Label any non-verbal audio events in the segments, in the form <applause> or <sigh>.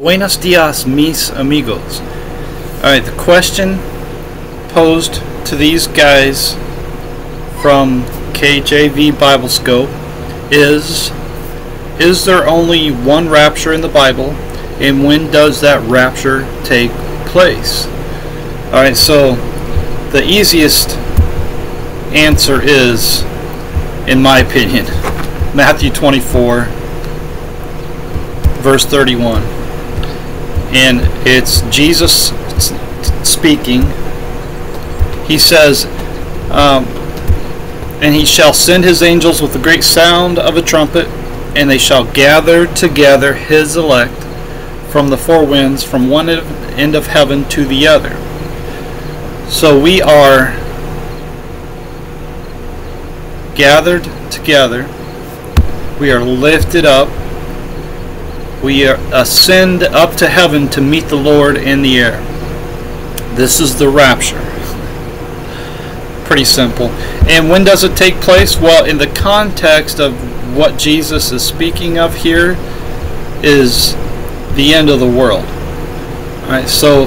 Buenos dias, mis amigos. Alright, the question posed to these guys from KJV Bible Scope is Is there only one rapture in the Bible? And when does that rapture take place? Alright, so the easiest answer is, in my opinion, <laughs> Matthew 24, verse 31. And it's Jesus speaking. He says, um, And he shall send his angels with a great sound of a trumpet, and they shall gather together his elect from the four winds, from one end of heaven to the other. So we are gathered together. We are lifted up. We uh, ascend up to heaven to meet the Lord in the air. This is the rapture. Pretty simple. And when does it take place? Well, in the context of what Jesus is speaking of here is the end of the world. All right, so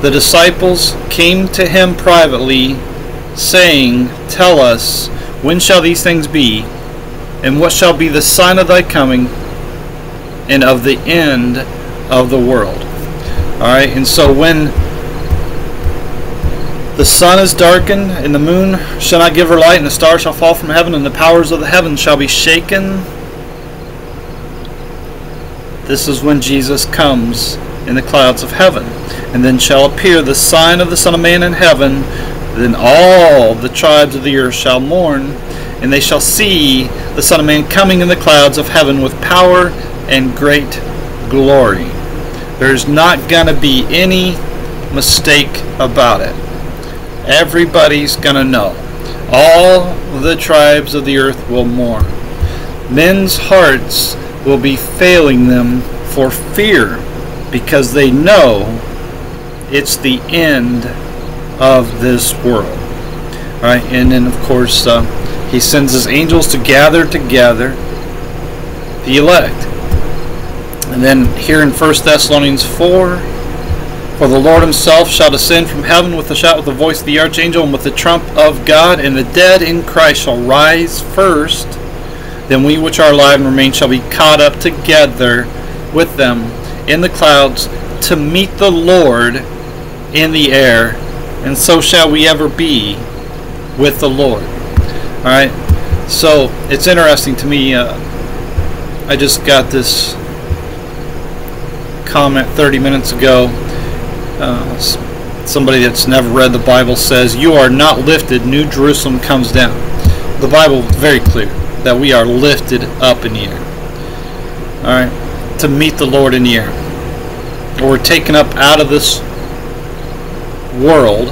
the disciples came to him privately, saying, Tell us, when shall these things be? And what shall be the sign of thy coming and of the end of the world? Alright, and so when the sun is darkened, and the moon shall not give her light, and the stars shall fall from heaven, and the powers of the heavens shall be shaken. This is when Jesus comes in the clouds of heaven. And then shall appear the sign of the Son of Man in heaven. Then all the tribes of the earth shall mourn, and they shall see the Son of Man coming in the clouds of heaven with power and great glory. There's not going to be any mistake about it. Everybody's going to know. All the tribes of the earth will mourn. Men's hearts will be failing them for fear because they know it's the end of this world. All right, and then of course uh, he sends his angels to gather together the elect. And then here in 1 Thessalonians 4, for the Lord himself shall descend from heaven with a shout, with the voice of the archangel, and with the trump of God, and the dead in Christ shall rise first. Then we which are alive and remain shall be caught up together with them in the clouds to meet the Lord in the air, and so shall we ever be with the Lord. All right. So it's interesting to me. Uh, I just got this comment 30 minutes ago. Uh, somebody that's never read the Bible says, "You are not lifted; New Jerusalem comes down." The Bible is very clear that we are lifted up in the air. All right, to meet the Lord in the air. We're taken up out of this world,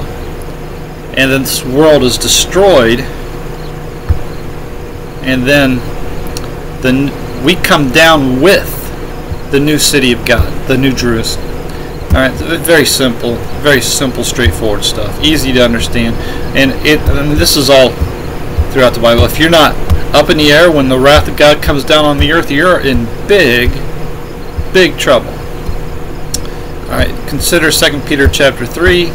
and then this world is destroyed, and then the we come down with the new city of God, the new Jerusalem. All right, very simple, very simple, straightforward stuff, easy to understand, and it. Mean, this is all throughout the Bible. If you're not up in the air when the wrath of God comes down on the earth, you're in big, big trouble. All right, consider 2 Peter chapter 3.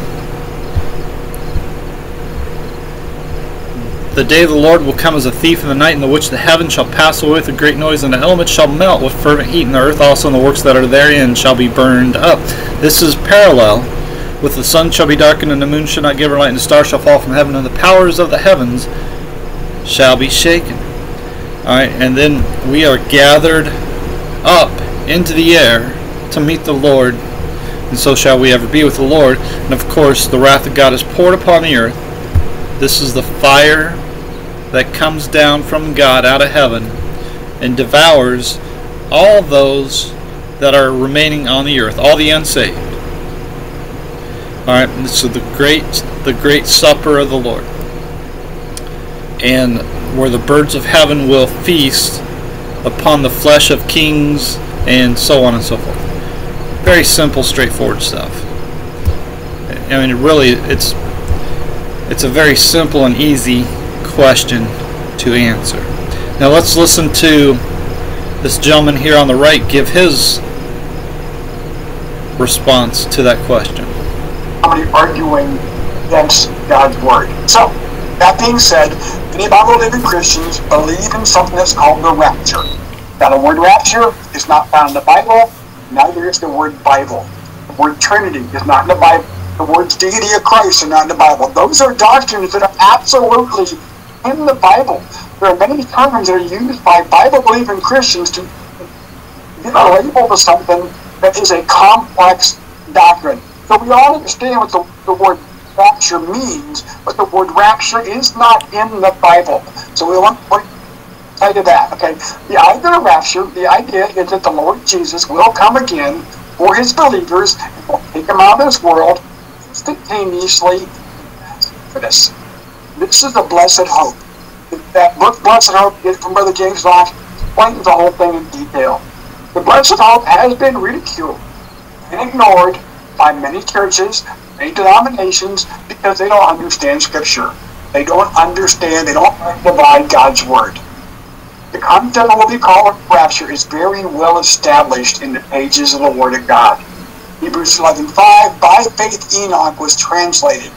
The day of the Lord will come as a thief in the night, in the which the heavens shall pass away with a great noise, and the elements shall melt with fervent heat, and the earth also and the works that are therein shall be burned up. This is parallel with the sun shall be darkened, and the moon shall not give her light, and the stars shall fall from heaven, and the powers of the heavens shall be shaken. Alright, and then we are gathered up into the air to meet the Lord, and so shall we ever be with the Lord. And of course, the wrath of God is poured upon the earth. This is the fire that comes down from God out of heaven and devours all those that are remaining on the earth, all the unsaved. All right, is the great, the great supper of the Lord, and where the birds of heaven will feast upon the flesh of kings and so on and so forth. Very simple, straightforward stuff. I mean, really, it's it's a very simple and easy question to answer. Now let's listen to this gentleman here on the right give his response to that question. Somebody arguing against God's word. So, that being said, many Bible believing Christians believe in something that's called the rapture. Now, the word rapture is not found in the Bible, neither is the word Bible. The word Trinity is not in the Bible. The words deity of Christ are not in the Bible. Those are doctrines that are absolutely in the Bible. There are many terms that are used by Bible believing Christians to give a label to something that is a complex doctrine. So we all understand what the, the word rapture means, but the word rapture is not in the Bible. So we want to say to that. Okay, the idea of rapture, the idea is that the Lord Jesus will come again for his believers and will take them out of this world instantaneously for this. This is the blessed hope. That book, Blessed Hope, is from Brother James Locke, explains the whole thing in detail. The blessed hope has been ridiculed and ignored by many churches, many denominations, because they don't understand Scripture. They don't understand, they don't divide God's Word. The concept of what we call rapture is very well established in the pages of the Word of God. Hebrews 11.5, By faith Enoch was translated,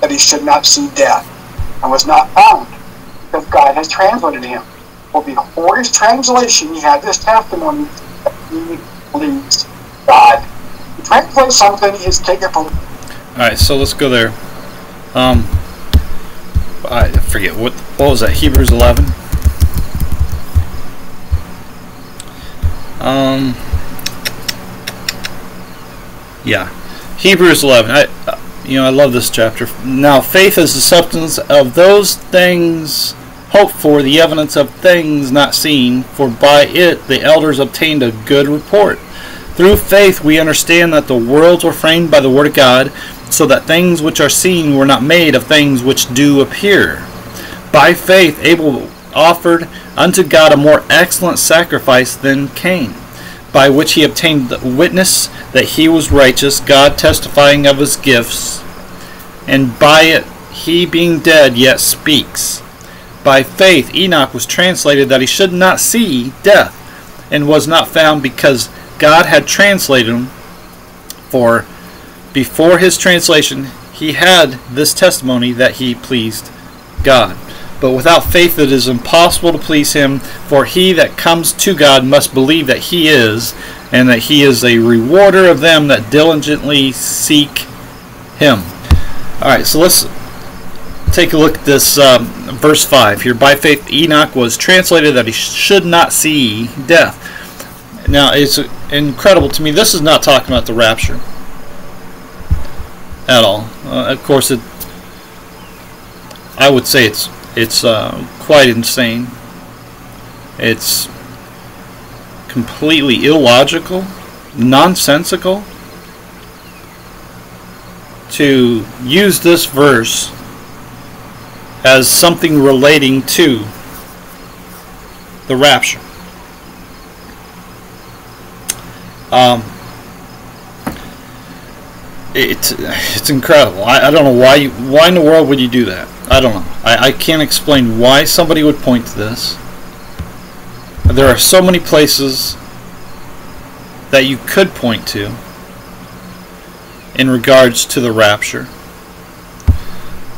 that he should not see death, and was not found, because God has translated him. For before his translation, he had this testimony that he believes God. To translate something is taken from... Alright, so let's go there. Um, I forget, what, what was that, Hebrews 11? Um, yeah, Hebrews 11. I, you know, I love this chapter. Now, faith is the substance of those things hoped for, the evidence of things not seen. For by it the elders obtained a good report. Through faith we understand that the worlds were framed by the word of God, so that things which are seen were not made of things which do appear. By faith Abel offered unto God a more excellent sacrifice than Cain, by which he obtained the witness that he was righteous, God testifying of his gifts, and by it he being dead yet speaks. By faith Enoch was translated that he should not see death, and was not found because God had translated him. For before his translation he had this testimony that he pleased God. But without faith it is impossible to please him, for he that comes to God must believe that he is, and that he is a rewarder of them that diligently seek him. Alright, so let's take a look at this um, verse 5 here. By faith Enoch was translated that he should not see death. Now, it's incredible to me. This is not talking about the rapture at all. Uh, of course, it. I would say it's it's uh, quite insane. It's completely illogical, nonsensical to use this verse as something relating to the rapture. Um, it's it's incredible. I, I don't know why you, why in the world would you do that. I don't know. I, I can't explain why somebody would point to this. There are so many places that you could point to in regards to the rapture.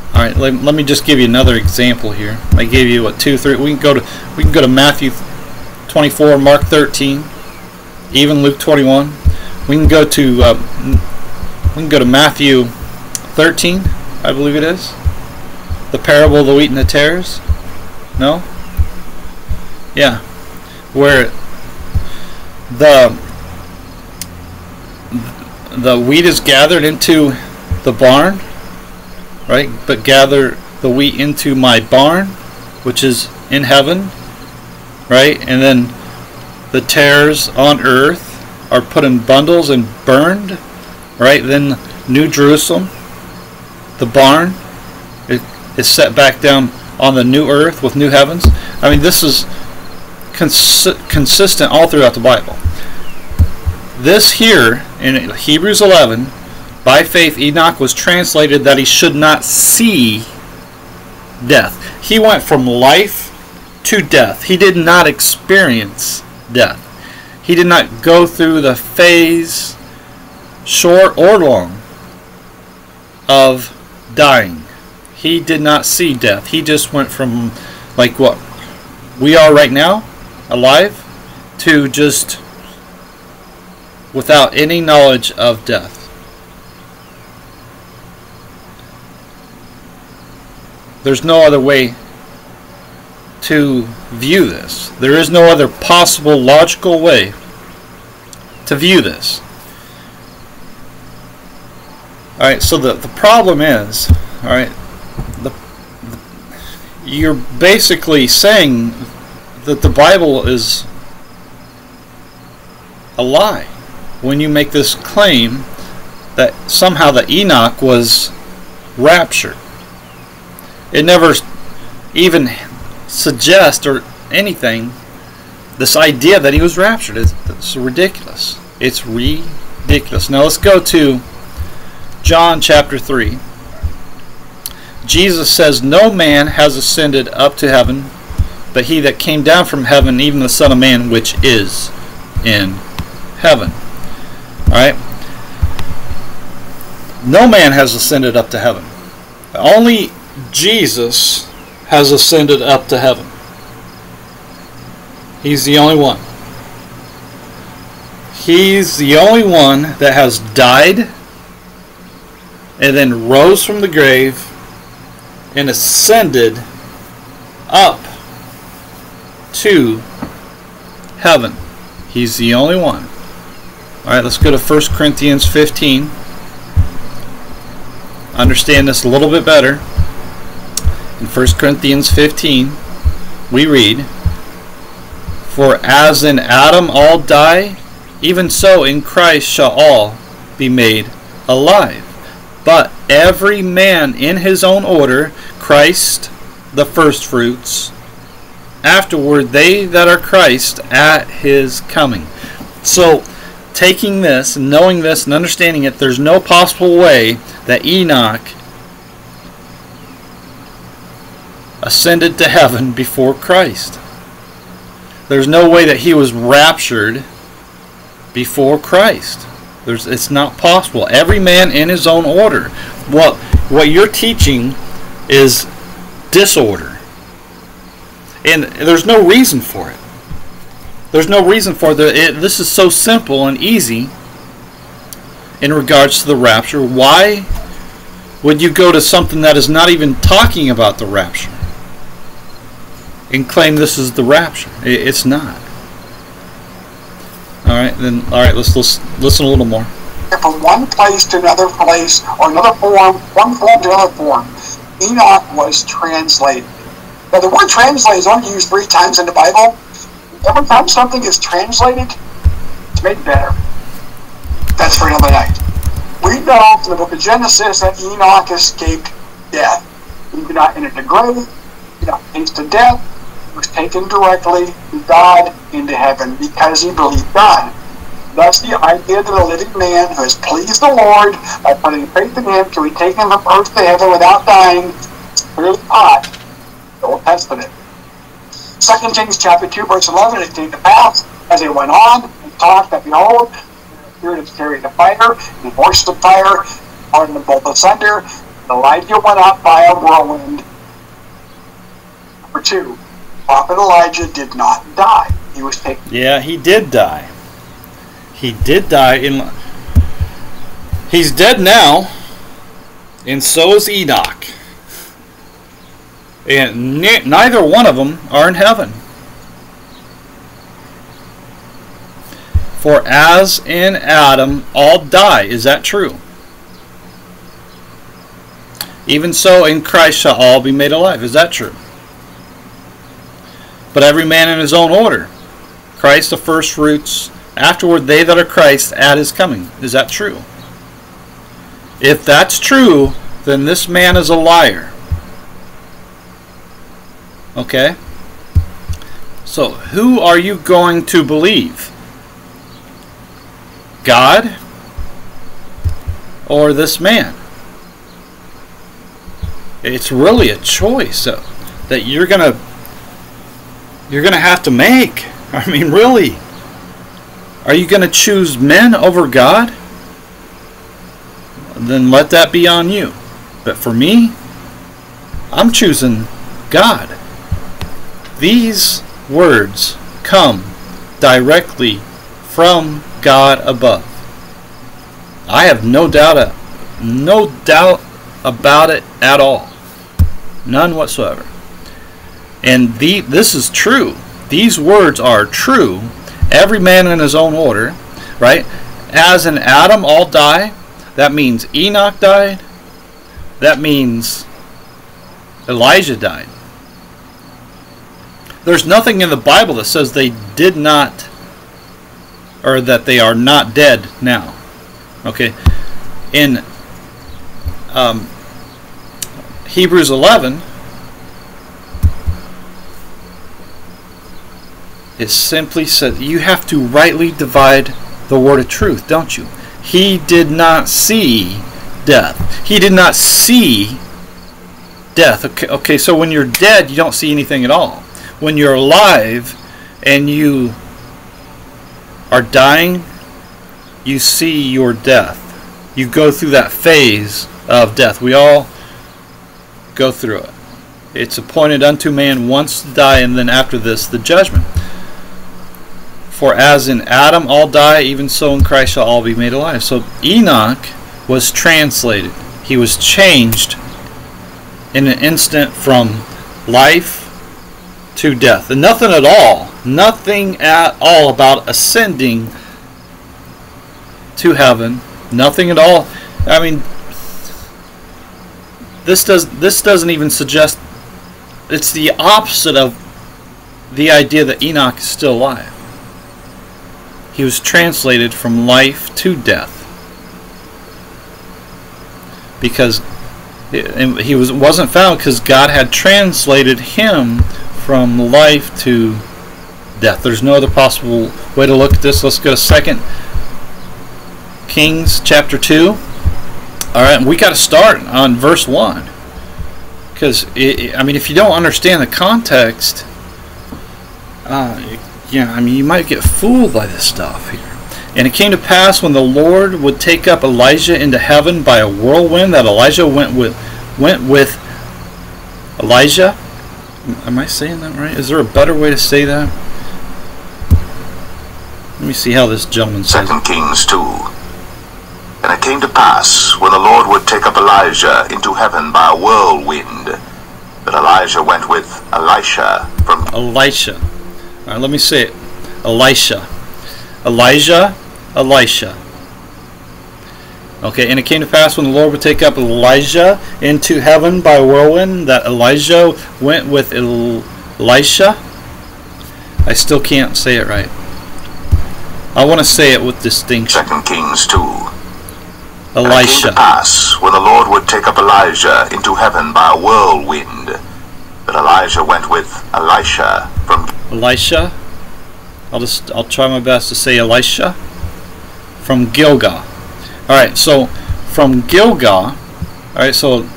Alright, let, let me just give you another example here. I gave you what two, three. We can go to we can go to Matthew 24, Mark 13, even Luke 21. We can go to uh, we can go to Matthew 13, I believe it is. The parable of the wheat and the tares? No? Yeah. Where the the wheat is gathered into the barn, right? But gather the wheat into my barn, which is in heaven, right? And then the tares on earth are put in bundles and burned, right? Then New Jerusalem, the barn, is set back down on the new earth with new heavens. I mean, this is cons- consistent all throughout the Bible. This here in Hebrews 11, by faith Enoch was translated that he should not see death. He went from life to death. He did not experience death. He did not go through the phase short or long, of dying. He did not see death. He just went from like what we are right now, alive, to just without any knowledge of death. There's no other way to view this. There is no other possible logical way to view this. Alright, so the, the problem is, alright, you're basically saying that the Bible is a lie when you make this claim that somehow that Enoch was raptured. It never even suggests or anything this idea that he was raptured is it's ridiculous. It's ridiculous. Now let's go to John chapter 3. Jesus says, No man has ascended up to heaven, but he that came down from heaven, even the Son of Man, which is in heaven. Alright? No man has ascended up to heaven. Only Jesus has ascended up to heaven. He's the only one. He's the only one that has died and then rose from the grave and ascended up to heaven. He's the only one. All right, let's go to 1 Corinthians 15. Understand this a little bit better. In 1 Corinthians 15, we read, For as in Adam all die, even so in Christ shall all be made alive. But every man in his own order, Christ the firstfruits, afterward they that are Christ at his coming. So, taking this, and knowing this, and understanding it, there's no possible way that Enoch ascended to heaven before Christ. There's no way that he was raptured before Christ. There's, it's not possible. Every man in his own order. What what you're teaching is disorder, and there's no reason for it. There's no reason for it. it this is so simple and easy in regards to the rapture. Why would you go to something that is not even talking about the rapture? and claim this is the rapture. It's not. All right, then. All right, let's, let's listen a little more. From one place to another place, or another form, one form to another form, Enoch was translated. Now, the word translate is only used three times in the Bible. Every time something is translated, it's made better. That's for another night. We know from the book of Genesis that Enoch escaped death. He did not enter the grave, he did not taste death, he was taken directly to God into heaven because he believed God. Thus, the idea that a living man who has pleased the Lord by putting faith in him can be taken from earth to heaven without dying clearly taught the Old Testament. 2 Kings chapter 2, verse 11, it came to pass as they went on and talked that behold, the spirit of carried the fire, and voices of fire, parting the both asunder, and Elijah went up by a whirlwind. Number two, Prophet Elijah did not die. He was taken. Yeah, he did die. He did die in. He's dead now, and so is Enoch. And ne- neither one of them are in heaven. For as in Adam all die, is that true? Even so in Christ shall all be made alive, is that true? but every man in his own order. Christ the first fruits, afterward they that are Christ at his coming. Is that true? If that's true, then this man is a liar. Okay? So, who are you going to believe? God or this man? It's really a choice that you're going to you're going to have to make. <laughs> I mean, really. Are you going to choose men over God? then let that be on you. But for me, I'm choosing God. These words come directly from God above. I have no doubt, no doubt about it at all. None whatsoever. And the, this is true. These words are true. Every man in his own order, right? As in Adam all die, that means Enoch died. That means Elijah died. There's nothing in the Bible that says they did not, or that they are not dead now. Okay? In um, Hebrews 11, it simply says you have to rightly divide the word of truth, don't you? He did not see death. He did not see death. Okay, okay, so when you're dead, you don't see anything at all. When you're alive and you are dying, you see your death. You go through that phase of death. We all go through it. It's appointed unto man once to die, and then after this, the judgment. For as in Adam all die, even so in Christ shall all be made alive. So Enoch was translated. He was changed in an instant from life to death. And nothing at all, nothing at all about ascending to heaven. Nothing at all. I mean, this does this doesn't even suggest. It's the opposite of the idea that Enoch is still alive. He was translated from life to death because he was wasn't found because God had translated him from life to death. There's no other possible way to look at this. Let's go to Second Kings chapter two. All right, we got to start on verse one because I mean, if you don't understand the context, uh, yeah, I mean, you might get fooled by this stuff here. And it came to pass when the Lord would take up Elijah into heaven by a whirlwind that Elijah went with went with Elijah. Am I saying that right? Is there a better way to say that? Let me see how this gentleman says. Second Kings two. And it came to pass when the Lord would take up Elijah into heaven by a whirlwind that Elijah went with Elisha from Elisha. All right, let me say it. Elisha. Elijah, Elisha. Okay, and it came to pass when the Lord would take up Elijah into heaven by whirlwind that Elijah went with Elisha. I still can't say it right. I want to say it with distinction. Second Kings 2. Elisha. And it came to pass when the Lord would take up Elijah into heaven by a whirlwind that Elijah went with Elisha from Elisha. I'll just I'll try my best to say Elisha from Gilgal. All right, so from Gilgal. All right, so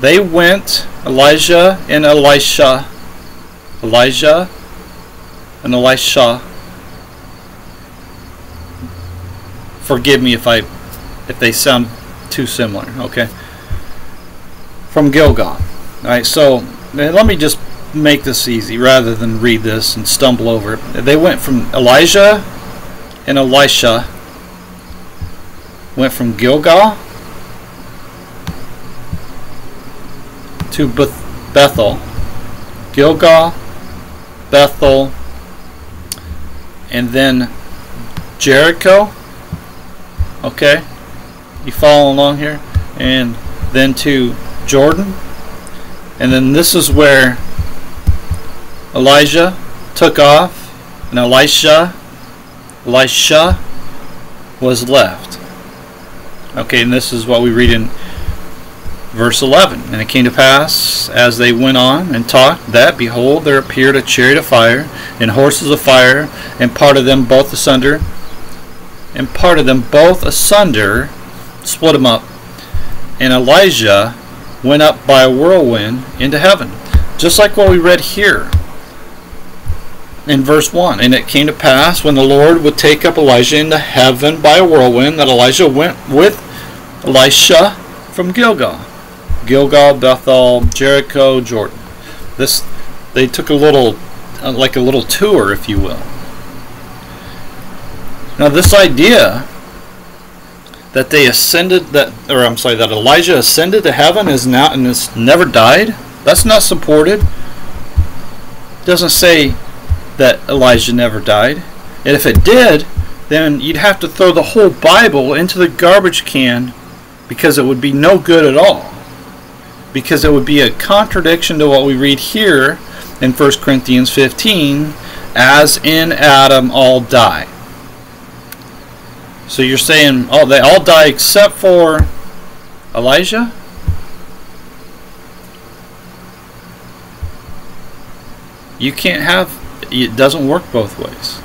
they went Elijah and Elisha. Elijah and Elisha. Forgive me if I if they sound too similar, okay? From Gilgal. All right, so let me just make this easy rather than read this and stumble over it. They went from Elijah and Elisha went from Gilgal to Bethel. Gilgal, Bethel, and then Jericho. Okay? You follow along here? And then to Jordan. And then this is where Elijah took off, and Elisha, Elisha was left. Okay, and this is what we read in verse 11. And it came to pass, as they went on and talked, that, behold, there appeared a chariot of fire, and horses of fire, and parted them both asunder, and parted them both asunder, split them up. And Elijah went up by a whirlwind into heaven. Just like what we read here in verse 1 And it came to pass when the Lord would take up Elijah into heaven by a whirlwind that Elijah went with Elisha from Gilgal. Gilgal, Bethel, Jericho, Jordan. This they took a little uh, like a little tour, if you will. Now this idea that they ascended that or I'm sorry that Elijah ascended to heaven is now and has never died. That's not supported. It doesn't say that Elijah never died. And if it did, then you'd have to throw the whole Bible into the garbage can because it would be no good at all. Because it would be a contradiction to what we read here in 1 Corinthians 15 as in Adam all die. So you're saying, oh, they all die except for Elijah? You can't have, it doesn't work both ways.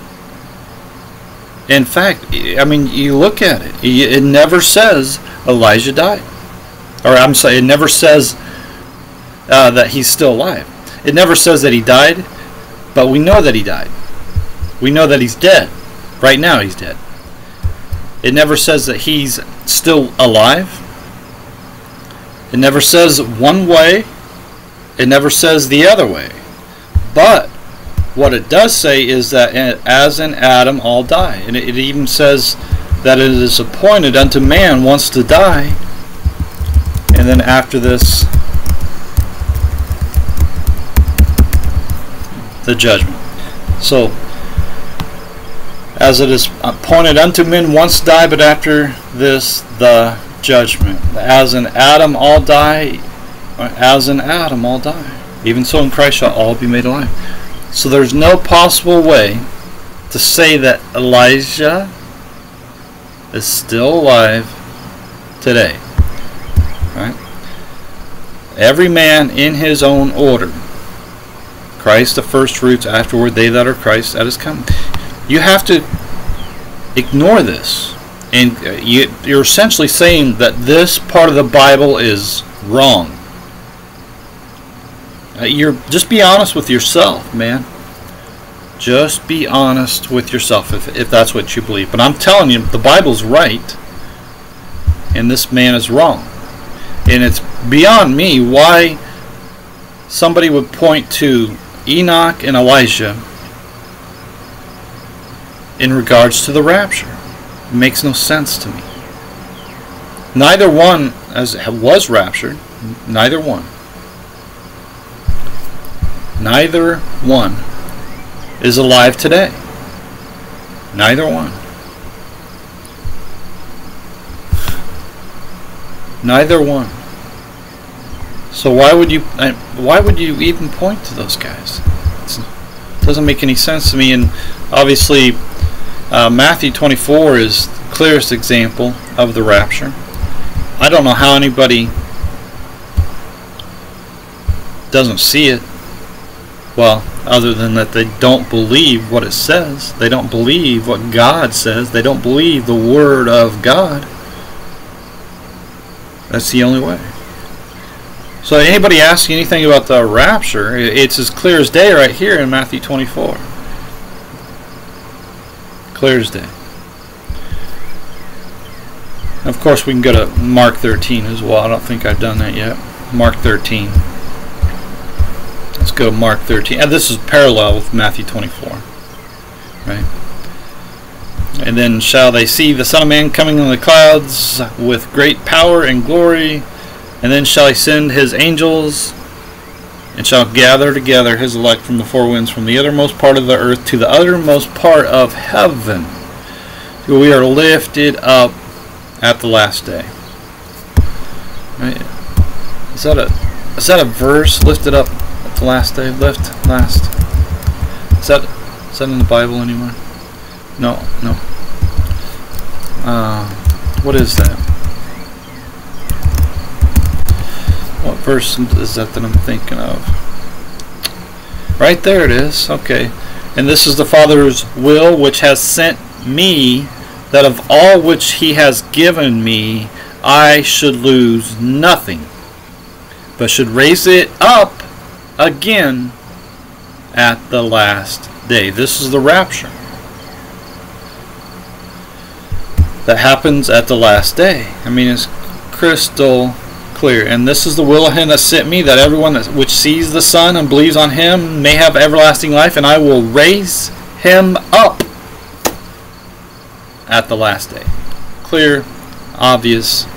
In fact, I mean, you look at it, it never says Elijah died. Or I'm sorry, it never says uh, that he's still alive. It never says that he died, but we know that he died. We know that he's dead. Right now, he's dead. It never says that he's still alive. It never says one way. It never says the other way. But what it does say is that eh, as in Adam all die. And it even says that it is appointed unto man once to die. And then after this, the judgment. So, as it is appointed unto men once die, but after this the judgment. As in Adam all die, as in Adam all die. Even so in Christ shall all be made alive. So there's no possible way to say that Elijah is still alive today. Right? Every man in his own order. Christ the first fruits, afterward they that are Christ that is come. You have to ignore this. And uh, you, you're essentially saying that this part of the Bible is wrong. Uh, you're just be honest with yourself, man. Just be honest with yourself if, if that's what you believe. But I'm telling you, the Bible's right, and this man is wrong. And it's beyond me why somebody would point to Enoch and Elijah in regards to the rapture. It makes no sense to me. Neither one as was raptured, neither one. Neither one is alive today. Neither one. Neither one. So why would you why would you even point to those guys? It doesn't make any sense to me. And obviously, uh, Matthew 24 is the clearest example of the rapture. I don't know how anybody doesn't see it. Well, other than that they don't believe what it says. They don't believe what God says. They don't believe the Word of God. That's the only way. So anybody asking anything about the rapture, it's as clear as day right here in Matthew 24. Clear as day. Of course, we can go to Mark 13 as well. I don't think I've done that yet. Mark 13. Go Mark 13. And this is parallel with Matthew 24. Right? And then shall they see the Son of Man coming in the clouds with great power and glory and then shall he send his angels, and shall gather together his elect from the four winds, from the uttermost part of the earth to the uttermost part of heaven. We are lifted up at the last day. Right? Is that a is that a verse? Lifted up last day. left last. Is that is that in the Bible anywhere? No, no. Uh, what is that? What verse is that that I'm thinking of? Right there it is. Okay. And this is the Father's will which has sent me, that of all which he has given me, I should lose nothing, but should raise it up again at the last day. This is the rapture that happens at the last day. I mean, it's crystal clear. And this is the will of him that sent me, that everyone that, which sees the Son and believes on him may have everlasting life, and I will raise him up at the last day. Clear, obvious,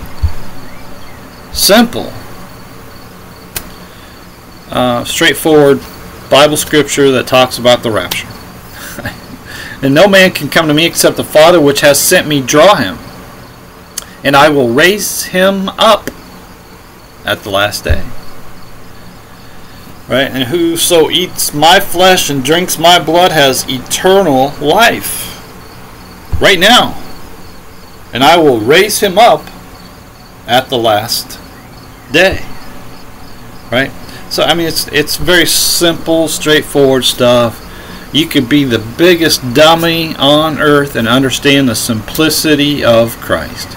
simple, uh, straightforward Bible scripture that talks about the rapture. <laughs> and no man can come to me except the Father which has sent me draw him. And I will raise him up at the last day. Right? And whoso eats my flesh and drinks my blood has eternal life. Right now. And I will raise him up at the last day. Right? So I mean it's it's very simple, straightforward stuff. You could be the biggest dummy on earth and understand the simplicity of Christ.